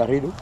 Garrido.